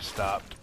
stopped.